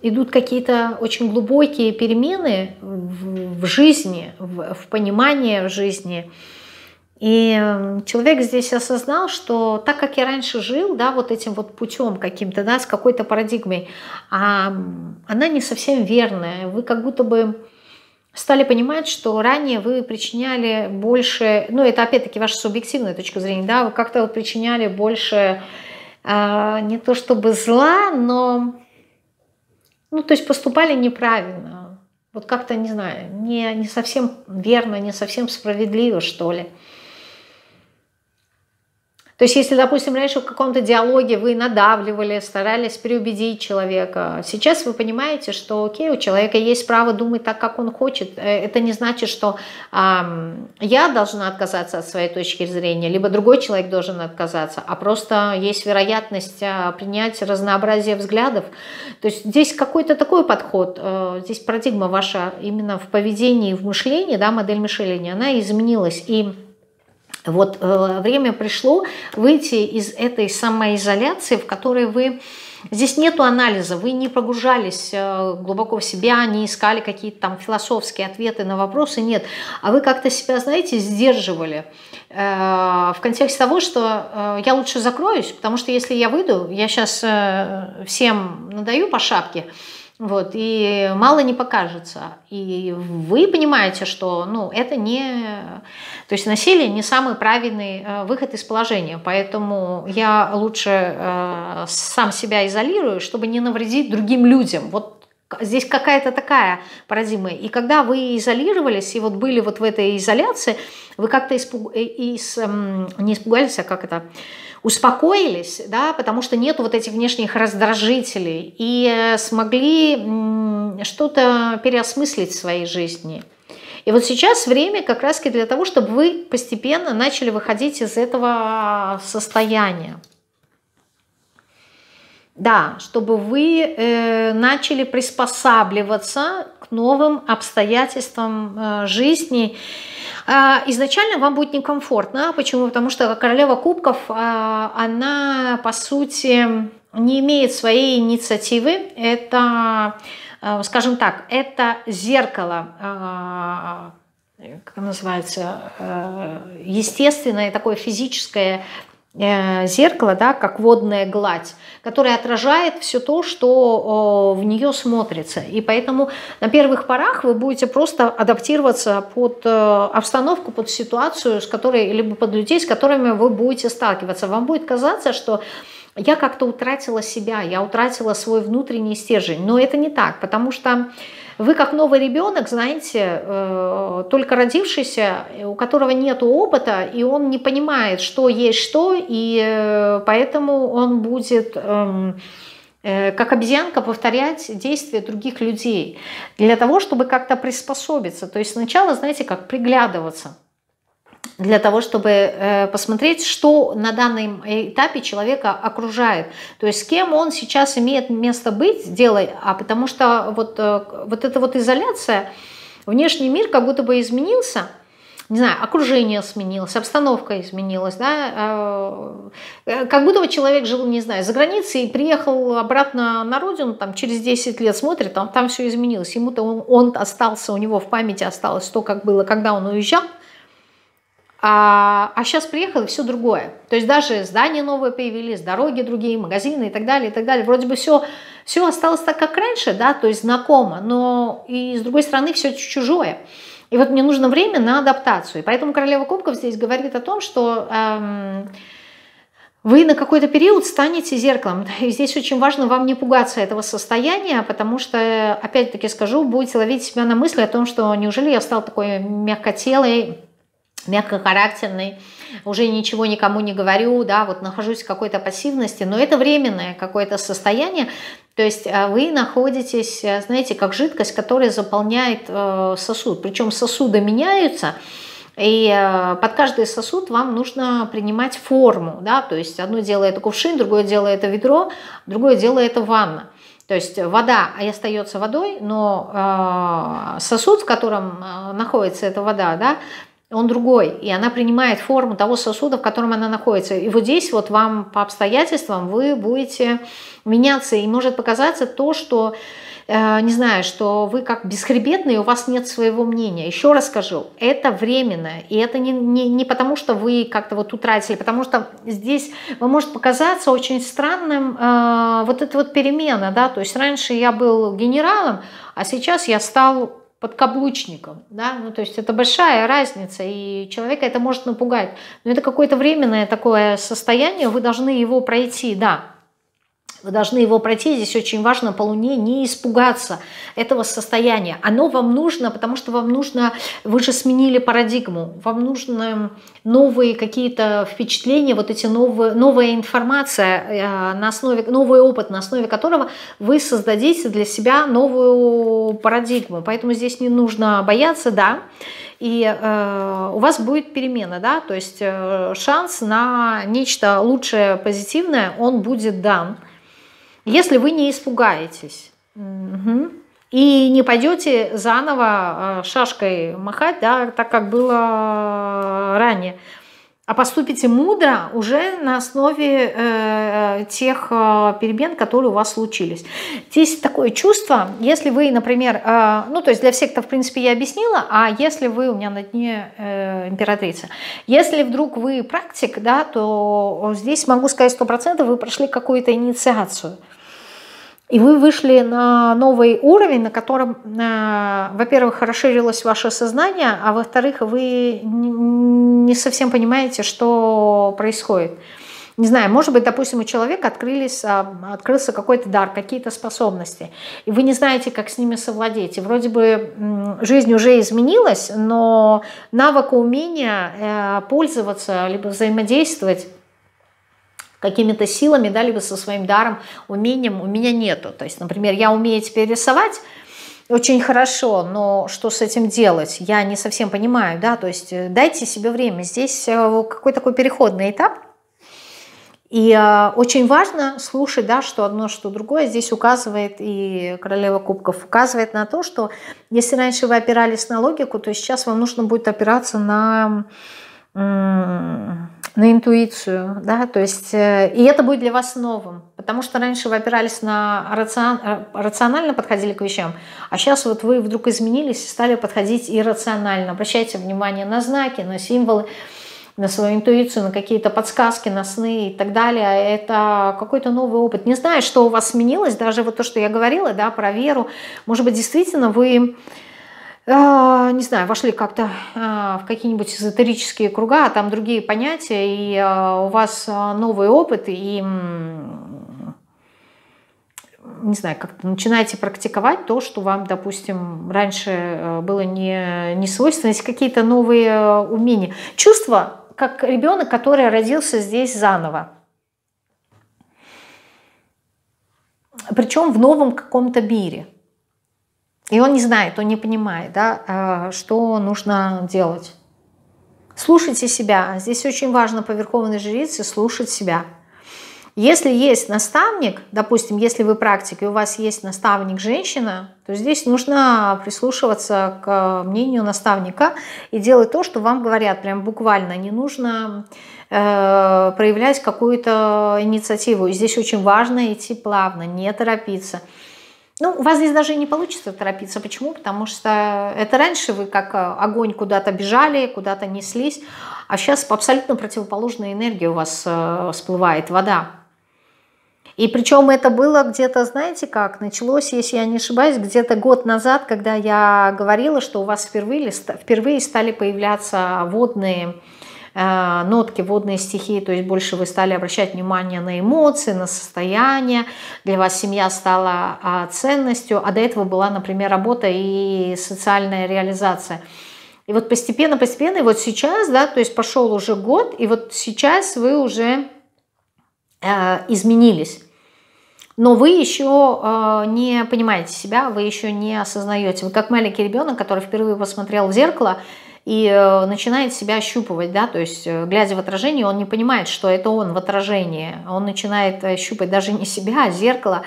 идут какие-то очень глубокие перемены в, в жизни, в, в понимании жизни. И человек здесь осознал, что так как я раньше жил, да, вот этим вот путем каким-то, да, с какой-то парадигмой, а, она не совсем верная. Вы как будто бы стали понимать, что ранее вы причиняли больше, ну это опять-таки ваша субъективная точка зрения, да, вы как-то вот причиняли больше э, не то чтобы зла, но, ну то есть поступали неправильно, вот как-то, не знаю, не, не совсем верно, не совсем справедливо, что ли. То есть, если, допустим, раньше в каком-то диалоге вы надавливали, старались переубедить человека, сейчас вы понимаете, что окей, у человека есть право думать так, как он хочет. Э, это не значит, что э, я должна отказаться от своей точки зрения, либо другой человек должен отказаться, а просто есть вероятность э, принять разнообразие взглядов. То есть здесь какой-то такой подход, э, здесь парадигма ваша именно в поведении, в мышлении, да, модель мышления, она изменилась. И вот э, время пришло выйти из этой самоизоляции, в которой вы... Здесь нету анализа, вы не погружались э, глубоко в себя, не искали какие-то там философские ответы на вопросы, нет. А вы как-то себя, знаете, сдерживали э, в контексте того, что я лучше закроюсь, потому что если я выйду, я сейчас всем надаю по шапке, вот, и мало не покажется. И вы понимаете, что ну, это не... То есть насилие не самый правильный э, выход из положения. Поэтому я лучше э, сам себя изолирую, чтобы не навредить другим людям. Вот здесь какая-то такая парадигма. И когда вы изолировались и вот были вот в этой изоляции, вы как-то испуг... Э, из... Эм, не испугались, а как это успокоились, да, потому что нет вот этих внешних раздражителей и э, смогли что-то переосмыслить в своей жизни. И вот сейчас время как раз для того, чтобы вы постепенно начали выходить из этого состояния. Да, чтобы вы э, начали приспосабливаться к новым обстоятельствам э, жизни а, изначально вам будет некомфортно. Почему? Потому что королева кубков, а, она, по сути, не имеет своей инициативы. Это, а, скажем так, это зеркало как называется, естественное, такое физическое Э, зеркало, да, как водная гладь, которая отражает все то, что в нее смотрится. И поэтому на первых порах вы будете просто адаптироваться под э, обстановку, под ситуацию, с которой, либо под людей, с которыми вы будете сталкиваться. Вам будет казаться, что я как-то утратила себя, я утратила свой внутренний стержень. Но это не так, потому что вы как новый ребенок, знаете, э, только родившийся, у которого нет опыта, и он не понимает, что есть что, и э, поэтому он будет эм, э, как обезьянка повторять действия других людей для того, чтобы как-то приспособиться. То есть сначала, знаете, как приглядываться для того, чтобы э, посмотреть, что на данном этапе человека окружает. То есть с кем он сейчас имеет место быть, делай, а потому что вот, э, вот эта вот изоляция, внешний мир как будто бы изменился, не знаю, окружение сменилось, обстановка изменилась, да, э, как будто бы человек жил, не знаю, за границей и приехал обратно на родину, там через 10 лет смотрит, там, там все изменилось, ему-то он, он остался, у него в памяти осталось то, как было, когда он уезжал, А, а сейчас приехал и все другое. То есть даже здания новые появились, дороги другие, магазины и так далее, и так далее. Вроде бы все, все осталось так, как раньше, да, то есть знакомо, но и с другой стороны все чужое. И вот мне нужно время на адаптацию. И поэтому королева кубков здесь говорит о том, что эм, вы на какой-то период станете зеркалом. И здесь очень важно вам не пугаться этого состояния, потому что, опять-таки скажу, будете ловить себя на мысли о том, что неужели я стал такой мягкотелой, мягкохарактерный, уже ничего никому не говорю, да, вот нахожусь в какой-то пассивности, но это временное какое-то состояние, то есть э, вы находитесь, э, знаете, как жидкость, которая заполняет э, сосуд, причем сосуды меняются, и под каждый сосуд вам нужно принимать форму, да, то есть одно дело это кувшин, другое дело это ведро, другое дело это ванна. То есть вода и остается водой, но сосуд, в котором находится эта вода, да, он другой, и она принимает форму того сосуда, в котором она находится. И вот здесь вот вам по обстоятельствам вы будете меняться, и может показаться то, что э, не знаю, что вы как бесхребетные, у вас нет своего мнения. Еще раз скажу, это временное, и это не, не, не потому, что вы как-то вот утратили, потому что здесь вам может показаться очень странным э, вот эта вот перемена, да, то есть раньше я был генералом, а сейчас я стал подкаблучником, да, ну то есть это большая разница, и человека это может напугать, но это какое-то временное такое состояние, вы должны его пройти, да, вы должны его пройти. Здесь очень важно по Луне не испугаться этого состояния. Оно вам нужно, потому что вам нужно, вы же сменили парадигму, вам нужны новые какие-то впечатления, вот эти новые, новая информация, э, на основе, новый опыт, на основе которого вы создадите для себя новую парадигму. Поэтому здесь не нужно бояться, да, и э, у вас будет перемена, да, то есть э, шанс на нечто лучшее, позитивное, он будет дан. Если вы не испугаетесь угу, и не пойдете заново э, шашкой махать, да, так как было ранее, а поступите мудро уже на основе э, тех э, перемен, которые у вас случились. Здесь такое чувство, если вы, например, э, ну то есть для всех это в принципе я объяснила, а если вы у меня на дне э, императрица, если вдруг вы практик, да, то здесь могу сказать сто процентов вы прошли какую-то инициацию. И вы вышли на новый уровень, на котором, во-первых, расширилось ваше сознание, а во-вторых, вы не совсем понимаете, что происходит. Не знаю, может быть, допустим, у человека открылись, а, открылся какой-то дар, какие-то способности, и вы не знаете, как с ними совладеть. И вроде бы жизнь уже изменилась, но навыка, умения э, пользоваться, либо взаимодействовать какими-то силами, да, либо со своим даром, умением у меня нету. То есть, например, я умею теперь рисовать, очень хорошо, но что с этим делать, я не совсем понимаю, да, то есть э, дайте себе время. Здесь э, какой такой переходный этап, и э, очень важно слушать, да, что одно, что другое. Здесь указывает и королева кубков, указывает на то, что если раньше вы опирались на логику, то сейчас вам нужно будет опираться на на интуицию, да, то есть, э, и это будет для вас новым, потому что раньше вы опирались на рацион, э, рационально подходили к вещам, а сейчас вот вы вдруг изменились и стали подходить иррационально. Обращайте внимание на знаки, на символы, на свою интуицию, на какие-то подсказки, на сны и так далее. Это какой-то новый опыт. Не знаю, что у вас сменилось, даже вот то, что я говорила, да, про веру. Может быть, действительно вы не знаю, вошли как-то а, в какие-нибудь эзотерические круга, а там другие понятия, и а, у вас новый опыт, и не знаю, как-то начинаете практиковать то, что вам, допустим, раньше было не, не свойственно, есть какие-то новые умения. Чувство, как ребенок, который родился здесь заново. Причем в новом каком-то мире – и он не знает, он не понимает, да, а, что нужно делать. Слушайте себя. Здесь очень важно по верховной жрице слушать себя. Если есть наставник, допустим, если вы практик, и у вас есть наставник женщина, то здесь нужно прислушиваться к мнению наставника и делать то, что вам говорят, прям буквально. Не нужно э, проявлять какую-то инициативу. И здесь очень важно идти плавно, не торопиться. Ну, у вас здесь даже и не получится торопиться. Почему? Потому что это раньше вы как огонь куда-то бежали, куда-то неслись, а сейчас абсолютно противоположная энергия у вас э, всплывает, вода. И причем это было где-то, знаете как, началось, если я не ошибаюсь, где-то год назад, когда я говорила, что у вас впервые, впервые стали появляться водные э, нотки, водные стихии, то есть больше вы стали обращать внимание на эмоции, на состояние, для вас семья стала э, ценностью, а до этого была, например, работа и социальная реализация. И вот постепенно, постепенно, и вот сейчас, да, то есть пошел уже год, и вот сейчас вы уже э, изменились. Но вы еще э, не понимаете себя, вы еще не осознаете. Вы как маленький ребенок, который впервые посмотрел в зеркало и э, начинает себя ощупывать, да, то есть э, глядя в отражение, он не понимает, что это он в отражении. Он начинает щупать даже не себя, а зеркало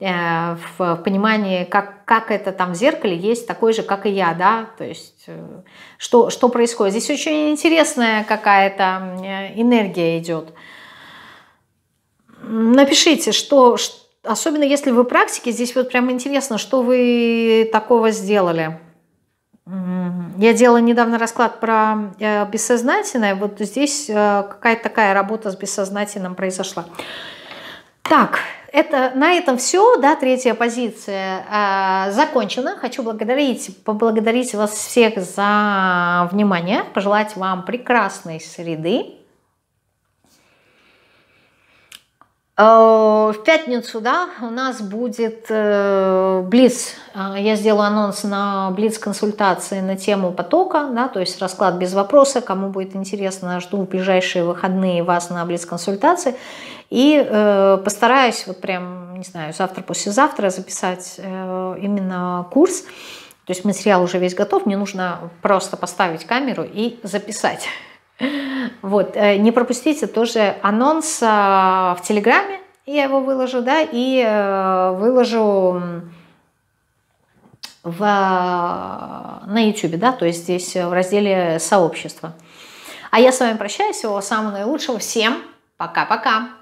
э, в, понимании, как, как это там в зеркале есть такой же, как и я, да, то есть э, что, что происходит. Здесь очень интересная какая-то э, энергия идет. Напишите, что, особенно если вы практики, здесь вот прям интересно, что вы такого сделали. Я делала недавно расклад про э, бессознательное, вот здесь э, какая-то такая работа с бессознательным произошла. Так, это, на этом все, да, третья позиция э, закончена. Хочу благодарить, поблагодарить вас всех за внимание, пожелать вам прекрасной среды. Э, в пятницу, да, у нас будет э, Блиц. Э, я сделаю анонс на Блиц консультации на тему потока, да, то есть расклад без вопроса. Кому будет интересно, жду в ближайшие выходные вас на Блиц консультации. И э, постараюсь вот прям, не знаю, завтра-послезавтра записать э, именно курс. То есть материал уже весь готов, мне нужно просто поставить камеру и записать. Вот, э, не пропустите тоже анонс а, в Телеграме, я его выложу, да, и э, выложу в, на YouTube, да, то есть здесь в разделе сообщества. А я с вами прощаюсь, всего самого наилучшего, всем пока-пока.